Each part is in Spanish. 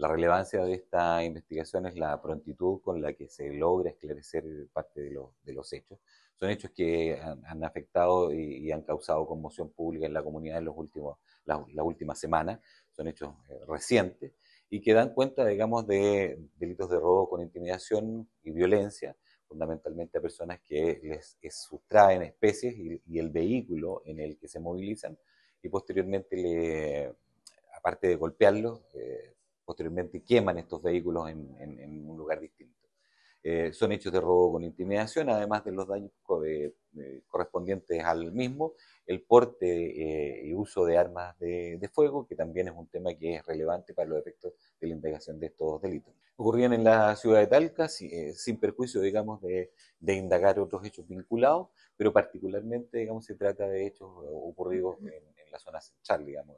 La relevancia de esta investigación es la prontitud con la que se logra esclarecer parte de, de los hechos. Son hechos que han, afectado y, han causado conmoción pública en la comunidad en los últimos, las la últimas semanas. Son hechos eh, recientes y que dan cuenta, digamos, de delitos de robo con intimidación y violencia, fundamentalmente a personas que les, sustraen especies y, el vehículo en el que se movilizan y posteriormente, le, aparte de golpearlos, eh, posteriormente queman estos vehículos en, un lugar distinto. Eh, son hechos de robo con intimidación, además de los daños correspondientes al mismo, el porte eh, y uso de armas de, fuego, que también es un tema que es relevante para los efectos de la investigación de estos delitos. Ocurrían en la ciudad de Talca, eh, sin perjuicio, digamos, de, indagar otros hechos vinculados, pero particularmente, digamos, se trata de hechos ocurridos en, en la zona central, digamos,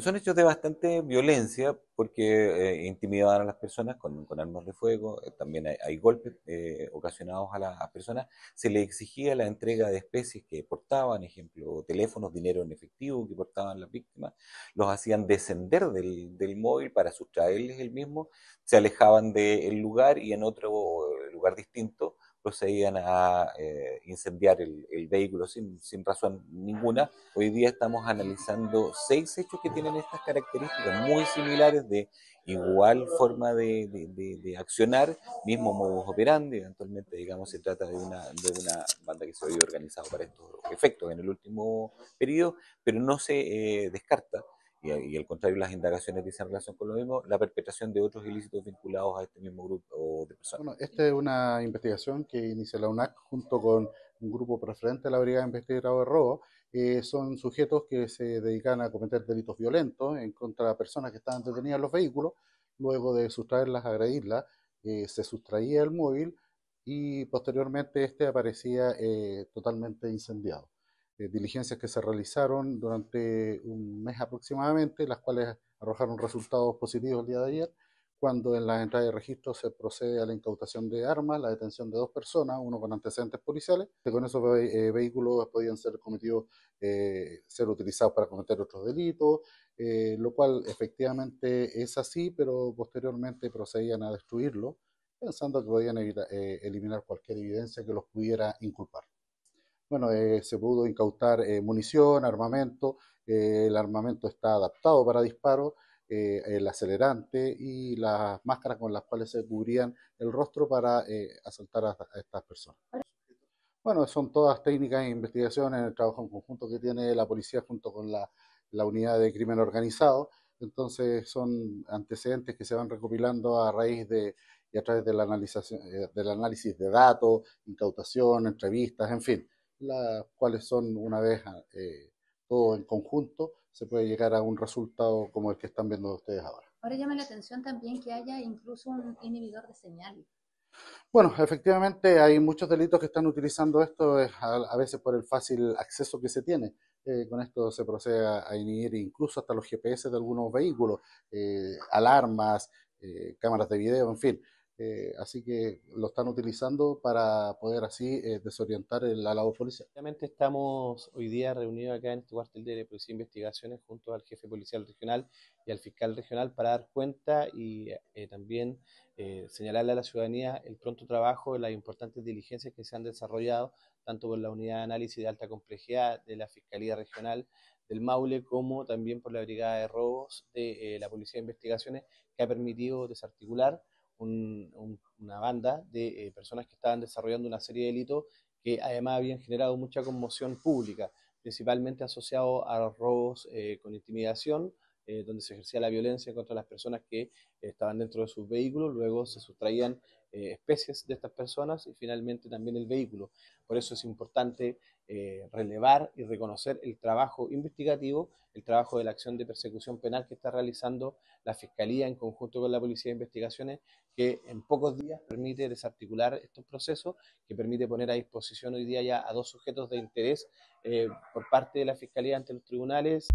son hechos de bastante violencia porque eh, intimidaban a las personas con, armas de fuego, eh, también hay, golpes eh, ocasionados a las personas, se les exigía la entrega de especies que portaban, ejemplo, teléfonos, dinero en efectivo que portaban las víctimas, los hacían descender del, del móvil para sustraerles el mismo, se alejaban del lugar y en otro lugar distinto procedían a eh, incendiar el, vehículo sin, razón ninguna. Hoy día estamos analizando seis hechos que tienen estas características muy similares de igual forma de, accionar, mismo modus operandi, eventualmente digamos se trata de una, de una banda que se había organizado para estos efectos en el último periodo, pero no se eh, descarta y, al contrario las indagaciones dicen en relación con lo mismo, la perpetración de otros ilícitos vinculados a este mismo grupo de personas. Bueno, esta es una investigación que inicia la UNAC junto con un grupo preferente de la Brigada Investigadora de Robo. Eh, son sujetos que se dedican a cometer delitos violentos en contra de personas que estaban detenidas en los vehículos. Luego de sustraerlas, agredirlas, eh, se sustraía el móvil y posteriormente este aparecía eh, totalmente incendiado. Eh, diligencias que se realizaron durante un mes aproximadamente, las cuales arrojaron resultados positivos el día de ayer, cuando en la entrada de registro se procede a la incautación de armas, la detención de dos personas, uno con antecedentes policiales, que con esos eh, vehículos podían ser cometidos, eh, ser utilizados para cometer otros delitos, lo cual efectivamente es así, pero posteriormente procedían a destruirlo, pensando que podían eliminar cualquier evidencia que los pudiera inculpar bueno, eh, se pudo incautar eh, munición, armamento, eh, el armamento está adaptado para disparo, el acelerante y las máscaras con las cuales se cubrían el rostro para asaltar a, estas personas. Bueno, son todas técnicas e investigaciones, el trabajo en conjunto que tiene la policía junto con la, unidad de crimen organizado. Entonces son antecedentes que se van recopilando a raíz de y a través del análisis de datos, incautación, entrevistas, en fin las cuales son una vez eh, todo en conjunto, se puede llegar a un resultado como el que están viendo ustedes ahora. Ahora llama la atención también que haya incluso un inhibidor de señal. Bueno, efectivamente hay muchos delitos que están utilizando esto, a, veces por el fácil acceso que se tiene. Eh, con esto se procede a, inhibir incluso hasta los GPS de algunos vehículos, eh, alarmas, cámaras de video, en fin. Eh, así que lo están utilizando para poder así eh, desorientar el, la labor policial. Estamos hoy día reunidos acá en este cuartel de Policía e Investigaciones junto al jefe policial regional y al fiscal regional para dar cuenta y eh, también señalarle a la ciudadanía el pronto trabajo, las importantes diligencias que se han desarrollado tanto por la unidad de análisis de alta complejidad de la Fiscalía Regional del Maule como también por la Brigada de Robos de la Policía de Investigaciones que ha permitido desarticular una banda de eh, personas que estaban desarrollando una serie de delitos que además habían generado mucha conmoción pública, principalmente asociado a robos eh, con intimidación, eh, donde se ejercía la violencia contra las personas que estaban dentro de sus vehículos, luego se sustraían especies de estas personas y finalmente también el vehículo. Por eso es importante eh, relevar y reconocer el trabajo investigativo, el trabajo de la acción de persecución penal que está realizando la Fiscalía en conjunto con la Policía de Investigaciones, que en pocos días permite desarticular estos procesos, que permite poner a disposición hoy día ya a dos sujetos de interés eh, por parte de la Fiscalía ante los tribunales.